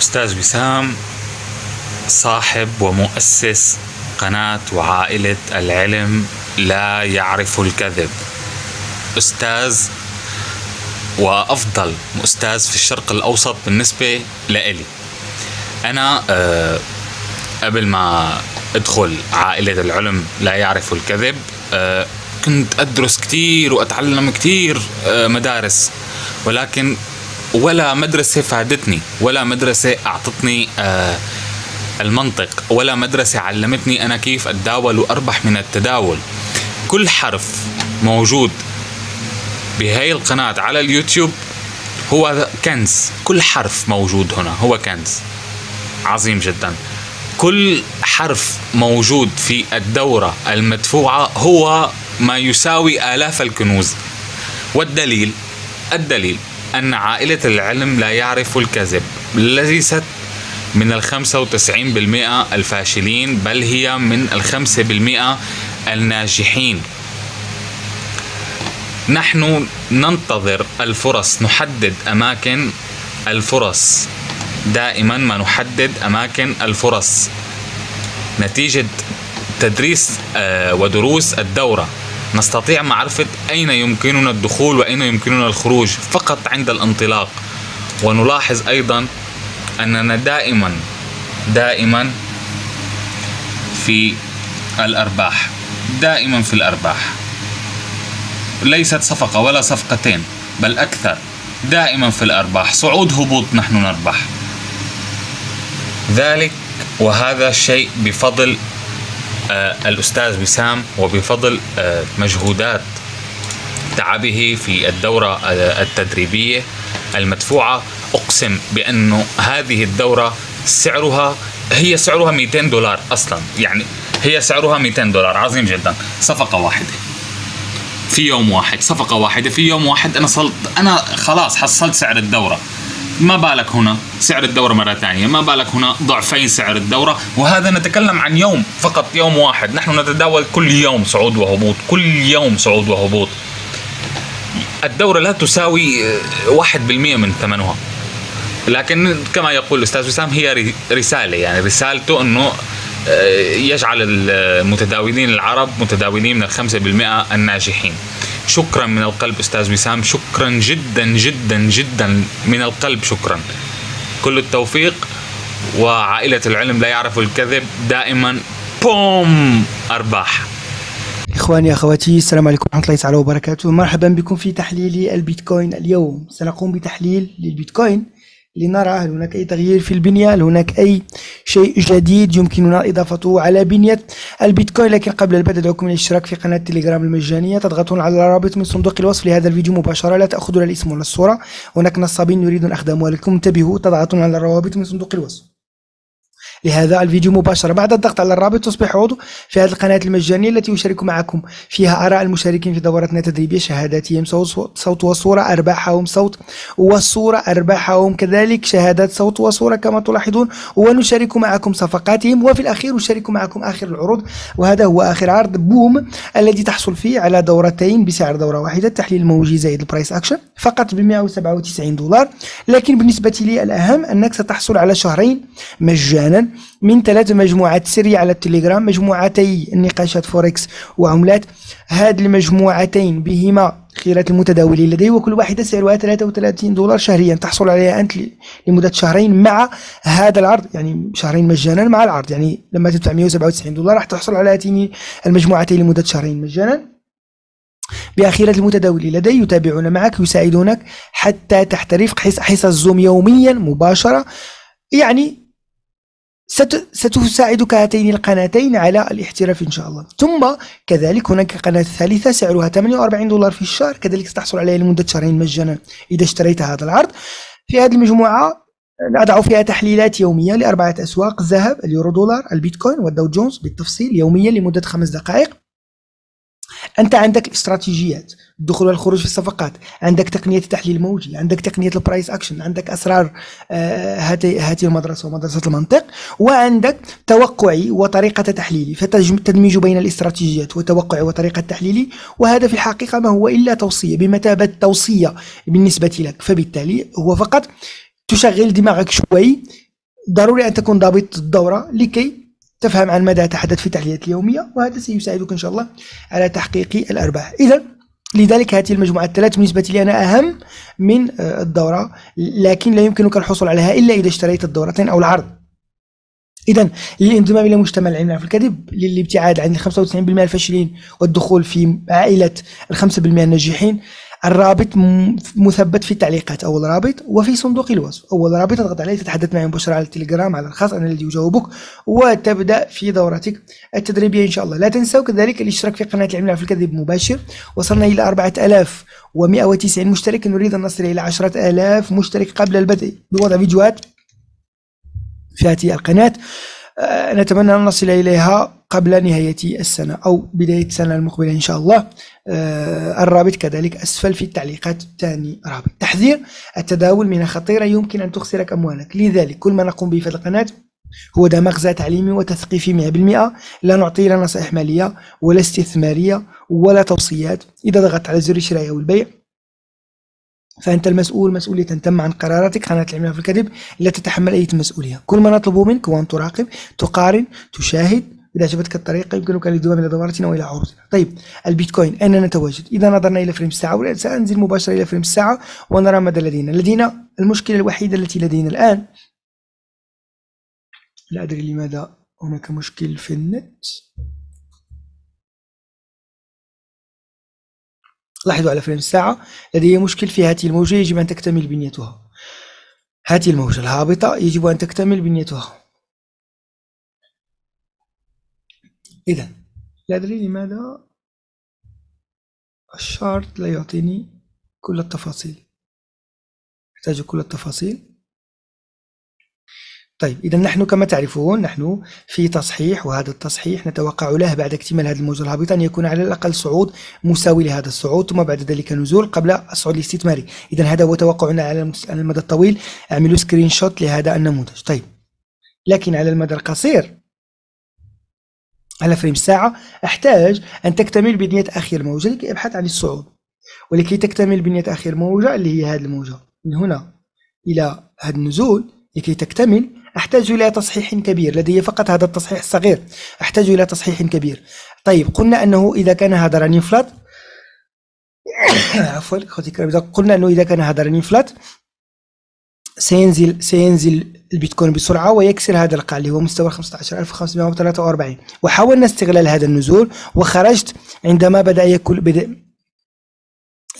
أستاذ وسام صاحب ومؤسس قناة وعائلة العلم لا يعرف الكذب. أستاذ وأفضل أستاذ في الشرق الأوسط بالنسبة لإلي. أنا أه قبل ما أدخل عائلة العلم لا يعرف الكذب أه كنت أدرس كتير وأتعلم كتير أه مدارس. ولكن ولا مدرسة فادتني ولا مدرسة أعطتني آه المنطق ولا مدرسة علمتني أنا كيف أتداول وأربح من التداول. كل حرف موجود بهاي القناة على اليوتيوب هو كنز كل حرف موجود هنا هو كنز. عظيم جدا. كل حرف موجود في الدورة المدفوعة هو ما يساوي آلاف الكنوز. والدليل؟ الدليل أن عائلة العلم لا يعرف الكذب ليست من الخمسة وتسعين بالمئة الفاشلين بل هي من الخمسة بالمئة الناجحين. نحن ننتظر الفرص نحدد أماكن الفرص. دائما ما نحدد أماكن الفرص. نتيجة تدريس آه، ودروس الدورة. نستطيع معرفة أين يمكننا الدخول وأين يمكننا الخروج فقط عند الانطلاق. ونلاحظ أيضا أننا دائما دائما في الأرباح دائما في الأرباح. ليست صفقة ولا صفقتين بل أكثر دائما في الأرباح. صعود هبوط نحن نربح. ذلك وهذا الشيء بفضل الأستاذ وسام وبفضل آه مجهودات تعبه في الدورة آه التدريبية المدفوعة. أقسم بأنه هذه الدورة سعرها هي سعرها 200 دولار أصلا. يعني هي سعرها 200 دولار. عظيم جدا. صفقة واحدة. في يوم واحد. صفقة واحدة. في يوم واحد أنا صلت أنا خلاص حصلت سعر الدورة. ما بالك هنا سعر الدورة مرة ثانية ما بالك هنا ضعفين سعر الدورة وهذا نتكلم عن يوم فقط يوم واحد. نحن نتداول كل يوم صعود وهبوط كل يوم صعود وهبوط. الدورة لا تساوي واحد بالمئة من ثمنها. لكن كما يقول الأستاذ وسام هي رسالة. يعني رسالته أنه يجعل المتداولين العرب متداولين من الخمسة بالمئة الناجحين. شكرا من القلب أستاذ وسام. شكرا جدا جدا جدا من القلب شكرا. كل التوفيق وعائلة العلم لا يعرف الكذب. دائما بوم أرباح. إخواني أخواتي السلام عليكم ورحمة الله تعالى وبركاته. مرحبا بكم في تحليل البيتكوين اليوم. سنقوم بتحليل للبيتكوين. لنرى هل هناك أي تغيير في البنية هل هناك أي شيء جديد يمكننا إضافته على بنية البيتكوين. لكن قبل البدء أدعوكم الاشتراك في قناة تليجرام المجانية. تضغطون على الرابط من صندوق الوصف لهذا الفيديو مباشرة. لا تأخذون الاسم ولا الصورة. هناك نصابين يريدون أخذ أموالكم. انتبهوا تضغطون على الروابط من صندوق الوصف. لهذا الفيديو مباشرة. بعد الضغط على الرابط تصبح عضو في هذه القناة المجانية التي أشارك معكم فيها آراء المشاركين في دورتنا التدريبية شهاداتهم صوت وصورة أرباحهم صوت والصورة أرباحهم. كذلك شهادات صوت وصورة كما تلاحظون. ونشارك معكم صفقاتهم. وفي الأخير أشارك معكم آخر العروض. وهذا هو آخر عرض بوم الذي تحصل فيه على دورتين بسعر دورة واحدة. تحليل الموجي زائد ال price action فقط ب 197 دولار. لكن بالنسبة لي الأهم أنك ستحصل على شهرين مجانا. من ثلاث مجموعات سرية على التليجرام مجموعتي النقاشات فوركس وعملات. هذه المجموعتين بهما خيرة المتداولين لدي وكل واحدة سعرها 33 دولار شهريا. تحصل عليها أنت لمدة شهرين مع هذا العرض يعني شهرين مجانا مع العرض. يعني لما تدفع 197 دولار راح تحصل على هاتين المجموعتين لمدة شهرين مجانا. بأخيرة المتداولين لدي يتابعون معك يساعدونك حتى تحترف حصص الزوم يوميا مباشرة. يعني ستساعدك هاتين القناتين على الاحتراف إن شاء الله. ثم كذلك هناك قناة ثالثة سعرها 48 دولار في الشهر. كذلك ستحصل عليها لمدة شهرين مجانا إذا اشتريت هذا العرض. في هذه المجموعة نضع فيها تحليلات يومية لأربعة أسواق الذهب اليورو دولار البيتكوين والداو جونز بالتفصيل يوميا لمدة خمس دقائق. أنت عندك الاستراتيجيات الدخول والخروج في الصفقات عندك تقنية التحليل الموجي عندك تقنية ال price action عندك أسرار هذه هذه المدرسة ومدرسة المنطق وعندك توقعي وطريقة تحليلي فتدمج بين الاستراتيجيات وتوقعي وطريقة تحليلي وهذا في الحقيقة ما هو إلا توصية بمثابة توصية بالنسبة لك فبالتالي هو فقط تشغل دماغك شوي ضروري أن تكون ضابط الدورة لكي تفهم عن ماذا يتحدث في التحليلات اليومية وهذا سيساعدك إن شاء الله على تحقيق الأرباح. إذا لذلك هذه المجموعة الثلاث بالنسبة لي أنا أهم من آه، الدورة لكن لا يمكنك الحصول عليها إلا إذا اشتريت الدورتين أو العرض. إذا للانضمام إلى مجتمع العلم في الكذب للابتعاد عن ال 95% الفاشلين والدخول في عائلة ال 5% الناجحين الرابط مثبت في التعليقات أول رابط وفي صندوق الوصف. أول رابط اضغط عليه تتحدث معي مباشرة على التليجرام على الخاص أنا الذي أجاوبك وتبدأ في دورتك التدريبية إن شاء الله. لا تنسوا كذلك الاشتراك في قناة العلم في الكذب مباشر. وصلنا إلى 4190 مشترك. نريد أن نصل إلى 10000 مشترك قبل البدء بوضع فيديوهات في هذه القناة. آه، نتمنى أن نصل إليها قبل نهاية السنة أو بداية السنة المقبلة إن شاء الله. آه، الرابط كذلك أسفل في التعليقات ثاني رابط. تحذير التداول من خطيرة يمكن أن تخسرك أموالك لذلك كل ما نقوم به في القناة هو ده مغزى تعليمي وتثقيفي 100% لا نعطي لا نصائح مالية ولا استثمارية ولا توصيات. إذا ضغطت على زر الشراء أو البيع فأنت المسؤول مسؤولية تم عن قراراتك قناة العلم في الكذب لا تتحمل أي مسؤولية. كل ما نطلبه منك هو أن تراقب تقارن تشاهد إذا عجبتك الطريقة يمكنك الانضمام إلى دورتنا وإلى عروضنا. طيب البيتكوين أين نتواجد. إذا نظرنا إلى frame الساعة سأنزل مباشرة إلى frame الساعة ونرى ماذا لدينا. لدينا المشكلة الوحيدة التي لدينا الآن. لا أدري لماذا هناك مشكل في النت. لاحظوا على frame الساعة لدي مشكل في هذه الموجة يجب أن تكتمل بنيتها. هذه الموجة الهابطة يجب أن تكتمل بنيتها. إذا لا أدري لماذا الشارت لا يعطيني كل التفاصيل. يحتاج كل التفاصيل. طيب إذا نحن كما تعرفون نحن في تصحيح وهذا التصحيح نتوقع له بعد اكتمال هذه الموجة الهابطة أن يكون على الأقل صعود مساوي لهذا الصعود ثم بعد ذلك نزول قبل الصعود الاستثماري. إذا هذا هو توقعنا على المدى الطويل. أعملوا screenshot لهذا النموذج. طيب لكن على المدى القصير على frame الساعة أحتاج أن تكتمل بنية آخر موجة لكي أبحث عن الصعود. ولكي تكتمل بنية آخر موجة اللي هي هذه الموجة. من هنا إلى هذا النزول لكي تكتمل أحتاج إلى تصحيح كبير لدي فقط هذا التصحيح الصغير. أحتاج إلى تصحيح كبير. طيب قلنا أنه إذا كان هذا رانين فلات عفوا قلنا أنه إذا كان هذا رانين فلات سينزل سينزل البيتكوين بسرعة ويكسر هذا القاع اللي هو مستوى 15543 وحاولنا استغلال هذا النزول وخرجت عندما بدأ يكل بدأ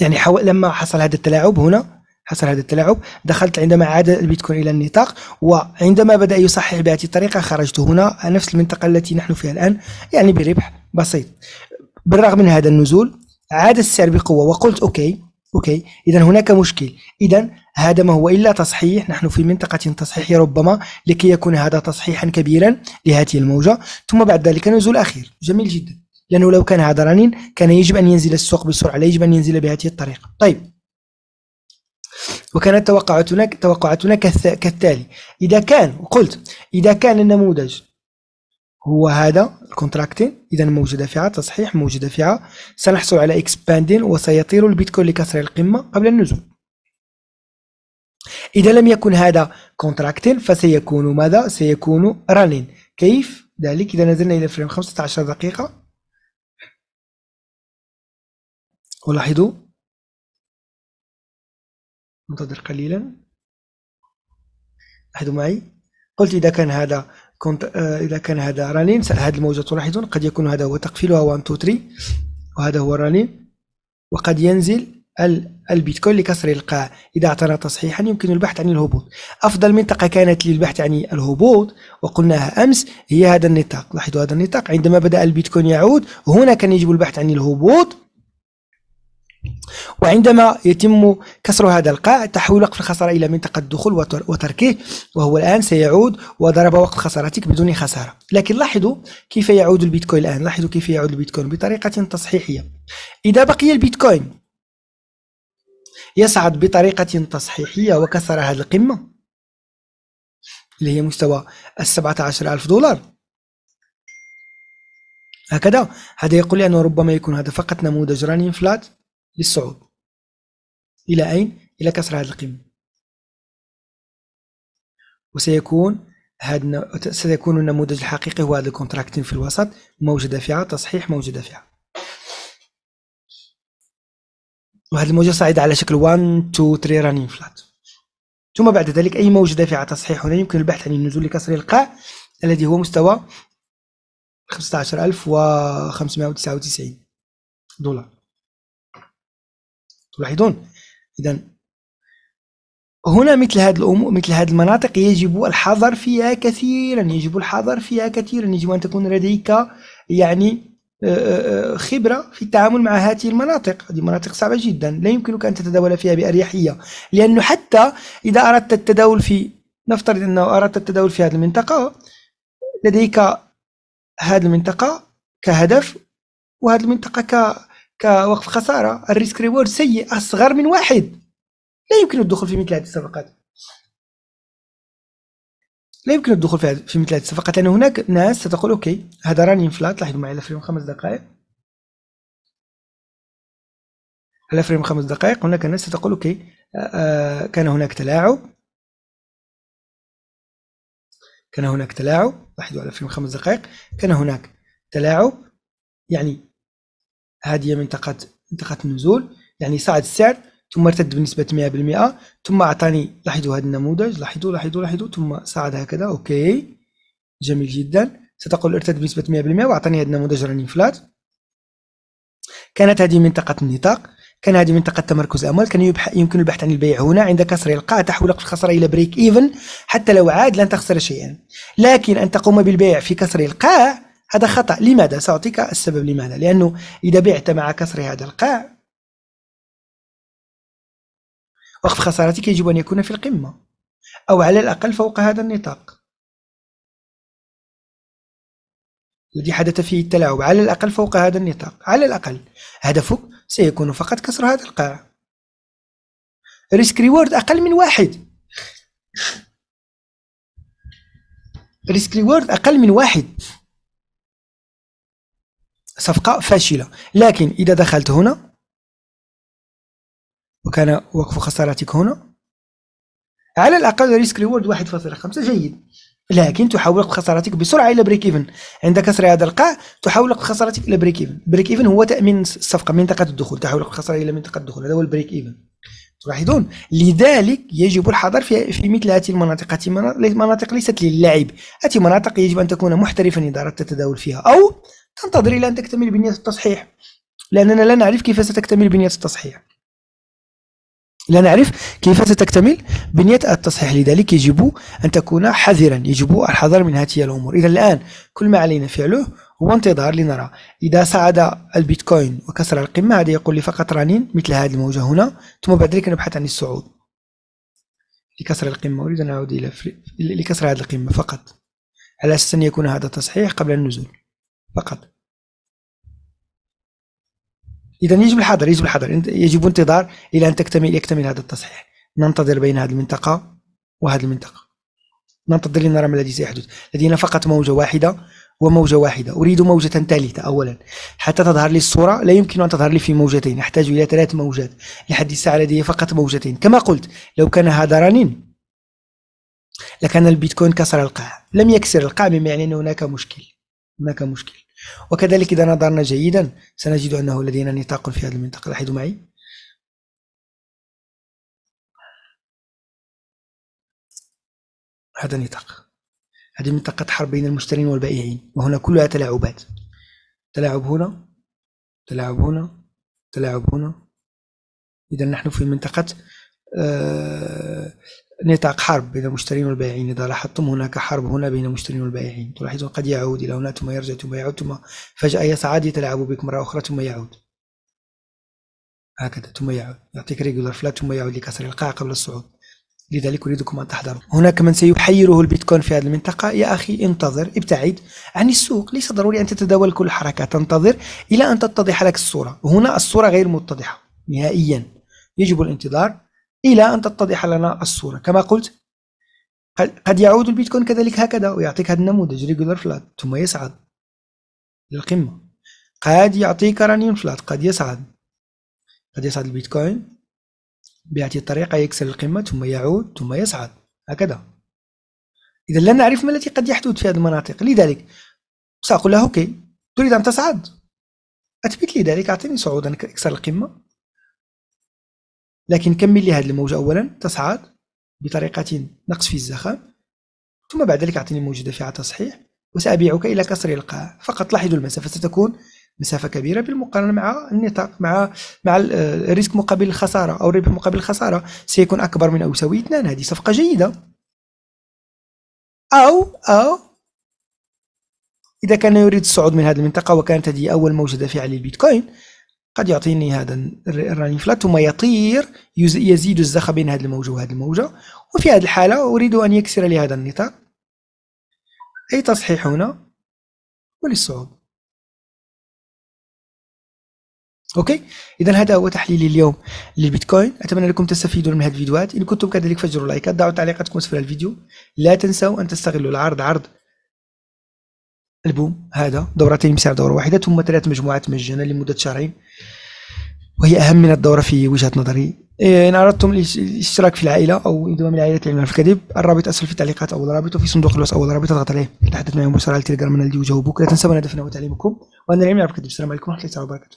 يعني حاول لما حصل هذا التلاعب هنا حصل هذا التلاعب دخلت عندما عاد البيتكوين إلى النطاق وعندما بدأ يصحح بهذه الطريقة خرجت هنا نفس المنطقة التي نحن فيها الآن يعني بربح بسيط. بالرغم من هذا النزول عاد السعر بقوة وقلت okay okay إذا هناك مشكل. إذا هذا ما هو إلا تصحيح نحن في منطقة تصحيح ربما لكي يكون هذا تصحيحا كبيرا لهذه الموجة. ثم بعد ذلك نزول أخير جميل جدا لأنه لو كان هذا running كان يجب أن ينزل السوق بسرعة لا يجب أن ينزل بهذه الطريقة. طيب وكانت توقعاتنا توقعاتنا كالتالي. إذا كان قلت إذا كان النموذج هو هذا ال contracting اذا موجه دافعه تصحيح موجه دافعه سنحصل على expanding وسيطير البيتكوين لكسر القمة قبل النزول. إذا لم يكن هذا contracting فسيكون ماذا؟ سيكون running كيف؟ ذلك إذا نزلنا إلى frame 15 دقيقة. ولاحظوا انتظر قليلا. لاحظوا معي. قلت إذا كان هذا كنت آه، إذا كان هذا رنين هذه الموجة تلاحظون قد يكون هذا هو تقفيلها 1 2 3 وهذا هو الرنين وقد ينزل البيتكوين لكسر القاع إذا اعتنى تصحيحا يمكن البحث عن الهبوط. أفضل منطقة كانت للبحث عن الهبوط. وقلناها أمس هي هذا النطاق. لاحظوا هذا النطاق. عندما بدأ البيتكوين يعود هنا كان يجب البحث عن الهبوط. وعندما يتم كسر هذا القاع تحويل وقف الخسارة إلى منطقة الدخول وتركه وهو الآن سيعود وضرب وقت خسارتك بدون خسارة. لكن لاحظوا كيف يعود البيتكوين الآن لاحظوا كيف يعود البيتكوين بطريقة تصحيحية. إذا بقي البيتكوين يصعد بطريقة تصحيحية وكسر هذه القمة اللي هي مستوى عشر ألف دولار. هكذا هذا يقول لي أنه ربما يكون هذا فقط نموذج running flat للصعود. إلى أين؟ إلى كسر هذه القمة. وسيكون هذا سيكون النموذج الحقيقي هو هذا ال contracting في الوسط. موجة دافعة تصحيح موجة دافعة وهذه الموجة صاعدة على شكل 1 2 3 running flat ثم بعد ذلك أي موجة دافعة تصحيح هنا؟ يمكن البحث عن النزول لكسر القاع الذي هو مستوى 15599 دولار. تلاحظون؟ إذا هنا مثل هذه الأمور مثل هذه المناطق يجب الحذر فيها كثيرا يجب الحذر فيها كثيرا يجب أن تكون لديك يعني خبرة في التعامل مع هذه المناطق. هذه مناطق صعبة جدا لا يمكنك أن تتداول فيها بأريحية. لأنه حتى إذا أردت التداول في نفترض أنه أردت التداول في هذه المنطقة لديك هذه المنطقة كهدف وهذه المنطقة ك كوقف خسارة ال risk reward سيء أصغر من واحد. لا يمكن الدخول في مثل هذه الصفقات. لا يمكن الدخول في في مثل هذه الصفقات لأن هناك ناس ستقول okay هذا running flat لاحظوا معي على frame خمس دقائق. على frame خمس دقائق هناك ناس ستقول okay آه, آه، كان هناك تلاعب. كان هناك تلاعب لاحظوا على frame خمس دقائق. كان هناك تلاعب يعني هذه منطقة منطقة النزول. يعني صعد السعر ثم ارتد بنسبة 100% ثم أعطاني لاحظوا هذا النموذج. لاحظوا لاحظوا لاحظوا. ثم صعد هكذا. okay. جميل جدا. ستقول ارتد بنسبة 100% وأعطاني هذا النموذج running flat كانت هذه منطقة النطاق. كان هذه منطقة تمركز الأموال كان يمكن البحث عن البيع هنا عند كسر القاع. تحول الخسارة إلى بريك إيفن حتى لو عاد لن تخسر شيئا. لكن أن تقوم بالبيع في كسر القاع هذا خطأ. لماذا؟ سأعطيك السبب لماذا؟ لأنه إذا بعت مع كسر هذا القاع وقف خسارتك يجب أن يكون في القمة أو على الأقل فوق هذا النطاق. الذي حدث فيه التلاعب على الأقل فوق هذا النطاق. على الأقل هدفك سيكون فقط كسر هذا القاع. risk reward أقل من واحد. risk reward أقل من واحد. صفقة فاشلة. لكن إذا دخلت هنا وكان وقف خسارتك هنا على الأقل risk reward 1.5 جيد. لكن تحول خسارتك بسرعة إلى break even عند كسر هذا القاع تحول خسارتك إلى break even break even هو تأمين الصفقة منطقة الدخول. تحول الخسارة إلى منطقة الدخول. هذا هو ال break even تلاحظون؟ لذلك يجب الحذر في, في مثل هذه المناطق. هذه مناطق ليست للعب. هذه مناطق يجب أن تكون محترفا إذا أردت التداول فيها. أو تنتظر إلى أن تكتمل بنية التصحيح لأننا لا نعرف كيف ستكتمل بنية التصحيح. لا نعرف كيف ستكتمل بنية التصحيح لذلك يجب أن تكون حذرا يجب الحذر من هذه الأمور. إذا الآن كل ما علينا فعله هو انتظار لنرى. إذا صعد البيتكوين وكسر القمة هذا يقول لي فقط رانين مثل هذه الموجة هنا ثم بعد ذلك نبحث عن الصعود. لكسر القمة أريد أن أعود إلى لكسر هذه القمة فقط. على أساس أن يكون هذا تصحيح قبل النزول. فقط. إذا يجب الحذر يجب الحذر. يجب انتظار إلى أن تكتمل يكتمل هذا التصحيح. ننتظر بين هذه المنطقة وهذه المنطقة. ننتظر لنرى ما الذي سيحدث. لدينا فقط موجة واحدة وموجة واحدة. أريد موجة ثالثة أولا. حتى تظهر لي الصورة لا يمكن أن تظهر لي في موجتين. أحتاج إلى ثلاث موجات. لحد الساعة لدي فقط موجتين. كما قلت لو كان هذا رنين لكان البيتكوين كسر القاع. لم يكسر القاع بما يعني أن هناك مشكل. هناك مشكل. وكذلك إذا نظرنا جيدا سنجد أنه لدينا نطاق في هذه المنطقة لاحظوا معي. هذا نطاق هذه منطقة حرب بين المشترين والبائعين وهنا كلها تلاعبات. تلاعب هنا تلاعب هنا تلاعب هنا. إذا نحن في منطقة آه نطاق حرب بين المشترين والبائعين. إذا لاحظتم هناك حرب هنا بين المشترين والبائعين. تلاحظون قد يعود إلى هنا ثم يرجع ثم يعود ثم فجأة يصعد يتلاعب بك مرة أخرى ثم يعود. هكذا ثم يعود. يعطيك ريجولار فلات ثم يعود لكسر القاع قبل الصعود. لذلك أريدكم أن تحذروا هناك من سيحيره البيتكوين في هذه المنطقة. يا أخي انتظر ابتعد عن السوق. ليس ضروري أن تتداول كل حركة. تنتظر إلى أن تتضح لك الصورة. هنا الصورة غير متضحة نهائيا. يجب الانتظار. إلى أن تتضح لنا الصورة. كما قلت قد يعود البيتكوين كذلك هكذا ويعطيك هذا النموذج. regular flat ثم يصعد للقمة. قد يعطيك running flat قد يصعد قد يصعد البيتكوين. بهذه الطريقة يكسر القمة ثم يعود ثم يصعد هكذا. إذا لا نعرف ما الذي قد يحدث في هذه المناطق. لذلك سأقول له okay تريد أن تصعد أثبت لي ذلك أعطيني صعودا اكسر القمة. لكن كمل لي هذه الموجة أولا تصعد بطريقة نقص في الزخم ثم بعد ذلك أعطيني موجة دافعة تصحيح وسأبيعك إلى كسر القاع فقط لاحظوا المسافة ستكون مسافة كبيرة بالمقارنة مع النطاق مع مع الريسك مقابل الخسارة أو الربح مقابل الخسارة. سيكون أكبر من أو يساوي اثنان. هذه صفقة جيدة. أو أو إذا كان يريد الصعود من هذه المنطقة وكانت هذه أول موجة دافعة للبيتكوين قد يعطيني هذا الراني فلات ثم يطير يزيد الزخم بين هذه الموجة وهذه الموجة. وفي هذه الحالة أريد أن يكسر لي هذا النطاق. أي تصحيح هنا؟ وللصعود okay؟ اذا هذا هو تحليلي اليوم للبيتكوين. أتمنى انكم تستفيدون من هذه الفيديوهات. إن كنتم كذلك فجروا لايكات دعوا تعليقاتكم اسفل الفيديو. لا تنسوا أن تستغلوا العرض. عرض ألبوم. هذا دورتين بسعر دورة واحدة ثم ثلاث مجموعات مجانا لمدة شهرين. وهي أهم من الدورة في وجهة نظري. إيه، إن أردتم الاشتراك في العائلة أو انضمام العائله العلم في الكذب الرابط أسفل في التعليقات اول رابط وفي صندوق الوصف اول رابط اضغط عليه. تحدث معي مباشرة على التليجرام من الدي وجاوبوك لا تنسوا ان هدفنا وتعليمكم وان العلم يعرف الكذب السلام عليكم ورحمة الله وبركاته.